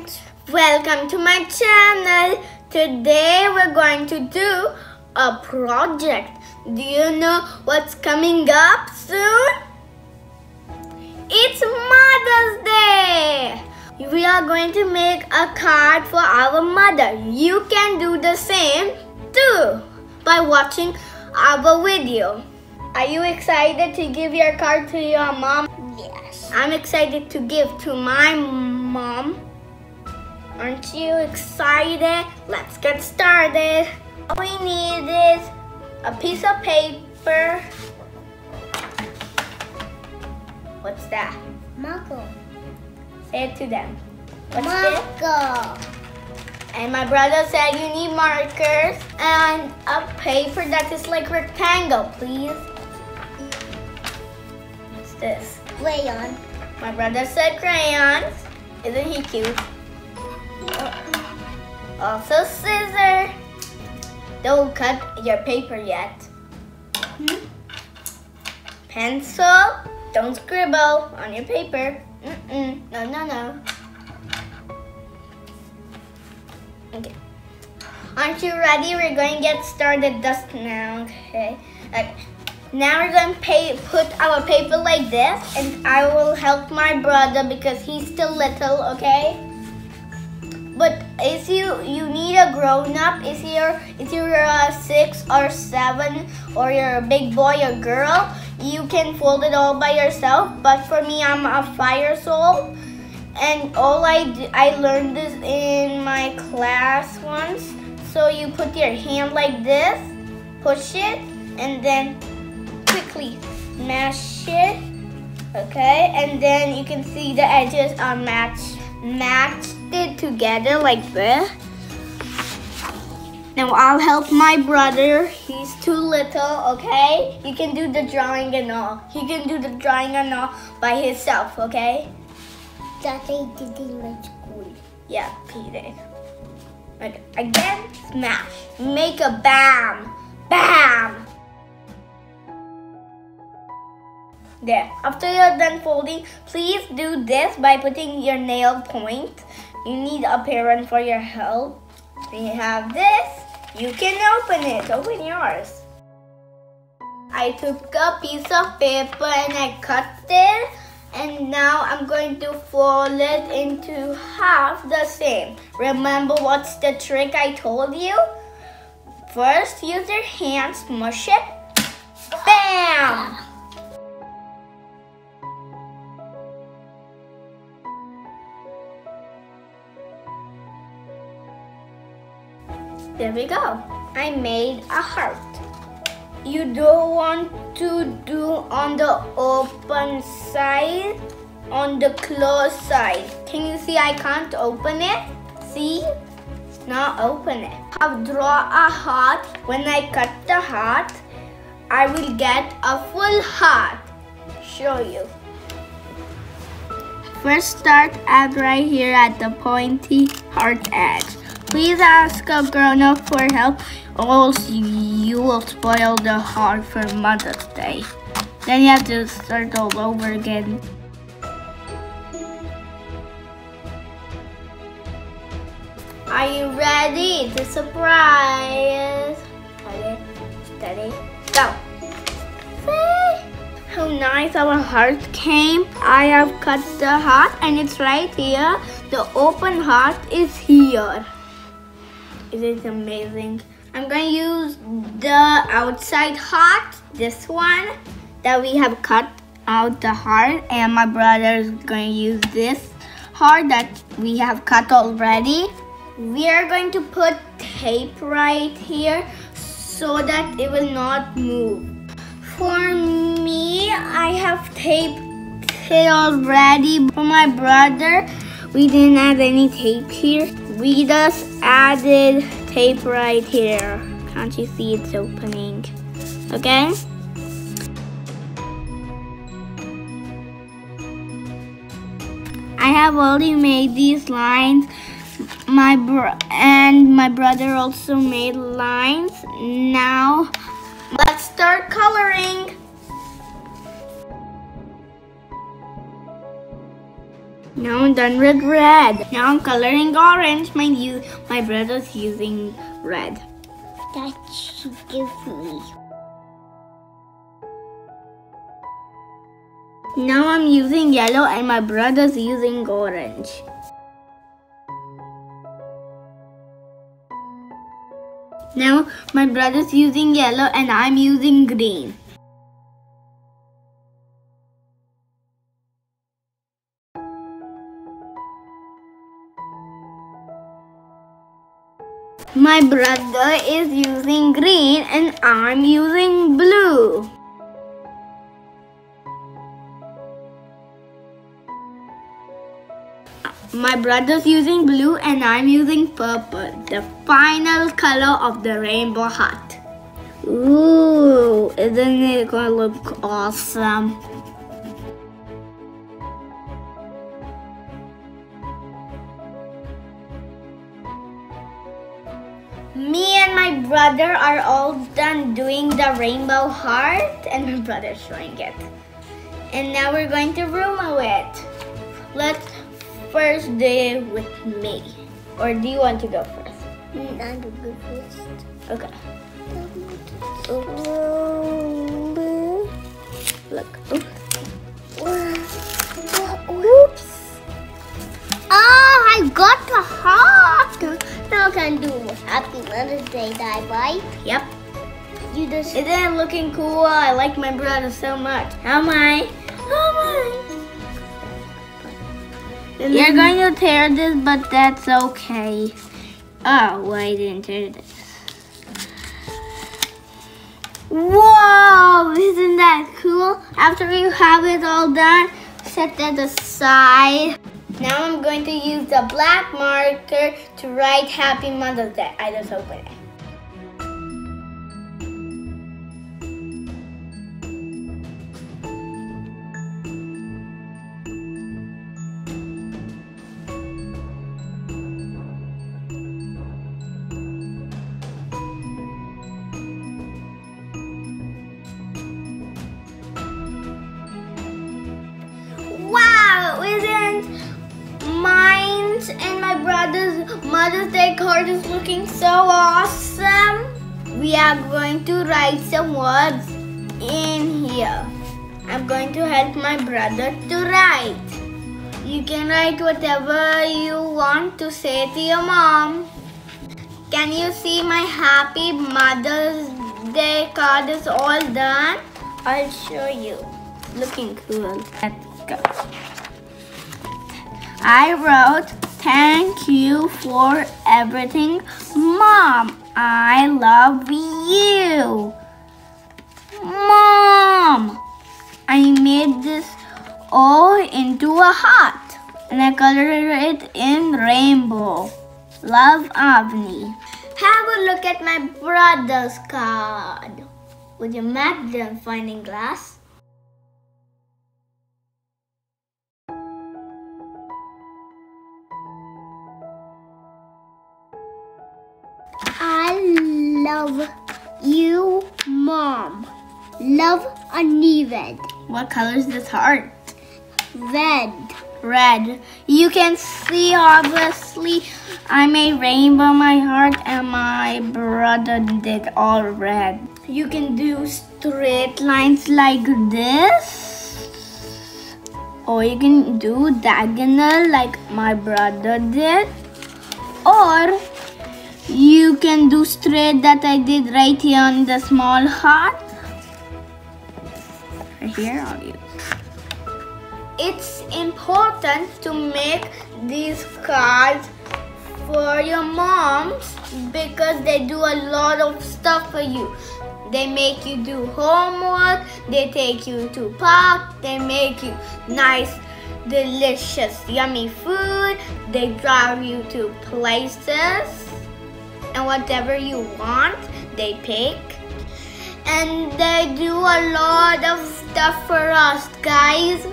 friends, welcome to my channel. Today we're going to do a project. Do you know what's coming up soon? It's Mother's Day. We are going to make a card for our mother. You can do the same too by watching our video. Are you excited to give your card to your mom? Yes. I'm excited to give to my mom. Aren't you excited? Let's get started. All we need is a piece of paper. What's that? Marco. Say it to them. What's this? Marco. And my brother said you need markers and a paper that is like rectangle, please. What's this? Crayon. My brother said crayons. Isn't he cute? Also scissors. Don't cut your paper yet. Hmm? Pencil. Don't scribble on your paper. Mm-mm. No, no, no. Okay. Aren't you ready? We're going to get started just now, okay? okay. Now we're going to pay, put our paper like this, and I will help my brother because he's still little, okay? But if you you need a grown up, if you're if you're uh, six or seven, or you're a big boy or girl, you can fold it all by yourself. But for me, I'm a fire soul, and all I do, I learned this in my class once. So you put your hand like this, push it, and then quickly mash it. Okay, and then you can see the edges are matched matched it together like this. Now I'll help my brother. He's too little, okay? You can do the drawing and all. He can do the drawing and all by himself, okay? That I did in my school. Yeah, Peter. Again, smash. Make a bam. Bam! There. After you're done folding, please do this by putting your nail point. You need a parent for your help. You have this, you can open it. Open yours. I took a piece of paper and I cut it. And now I'm going to fold it into half the same. Remember what's the trick I told you? First, use your hands, mush it. Bam! There we go. I made a heart. You don't want to do on the open side, on the closed side. Can you see I can't open it? See? Now open it. I'll draw a heart. When I cut the heart, I will get a full heart. Show you. First start at right here at the pointy heart edge. Please ask a grown up for help or else you will spoil the heart for Mother's Day. Then you have to start all over again. Are you ready? It's a surprise. Ready, steady, go. See? How nice our heart came. I have cut the heart and it's right here. The open heart is here. It is amazing. I'm going to use the outside heart, this one, that we have cut out the heart. And my brother is going to use this heart that we have cut already. We are going to put tape right here so that it will not move. For me, I have taped it already. For my brother, we didn't add any tape here. We just added tape right here. Can't you see it's opening? Okay? I have already made these lines. My bro and my brother also made lines. Now, let's start coloring. Now I'm done with red. Now I'm coloring orange. My, my brother's using red. That's me. Now I'm using yellow and my brother's using orange. Now my brother's using yellow and I'm using green. My brother is using green and I'm using blue. My brother's using blue and I'm using purple, the final color of the rainbow heart. Ooh, isn't it gonna look awesome? Me and my brother are all done doing the rainbow heart and my brother's showing it. And now we're going to remove it. Let's first do it with me? Or do you want to go first? I will go first. Okay. Look. Oops. Oh, I got the heart. Now I can do Happy Mother's Day, die, right? Yep. You just. Isn't it looking cool? I like my brother so much. How am I? How am I? You're going to tear this, but that's okay. Oh, well, I didn't tear this. Whoa, isn't that cool? After you have it all done, set that aside. Now I'm going to use the black marker to write Happy Mother's Day. I just open it. And my brother's Mother's Day card is looking so awesome? We are going to write some words in here. I'm going to help my brother to write. You can write whatever you want to say to your mom. Can you see my happy Mother's Day card is all done? I'll show you. Looking cool. Let's go. I wrote, thank you for everything. Mom, I love you. Mom, I made this all into a heart. And I colored it in rainbow. Love Avni. Have a look at my brother's card. Would you match them finding glass? Love you, Mom. Love uneven. What color is this heart? Red. Red. You can see obviously I made rainbow my heart and my brother did all red. You can do straight lines like this. Or you can do diagonal like my brother did. Or you can do straight that I did right here on the small heart. Right here, I'll use. It's important to make these cards for your moms because they do a lot of stuff for you. They make you do homework, they take you to park, they make you nice, delicious, yummy food, they drive you to places and whatever you want, they pick. And they do a lot of stuff for us, guys.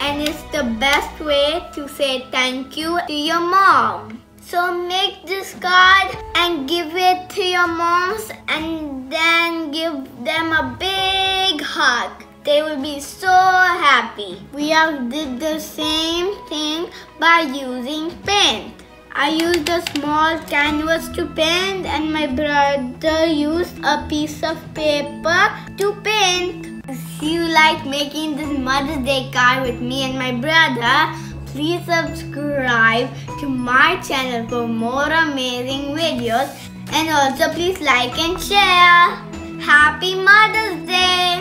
And it's the best way to say thank you to your mom. So make this card and give it to your moms and then give them a big hug. they will be so happy. We have did the same thing by using paint. I used a small canvas to paint and my brother used a piece of paper to paint. If you like making this Mother's Day card with me and my brother, please subscribe to my channel for more amazing videos and also please like and share. Happy Mother's Day!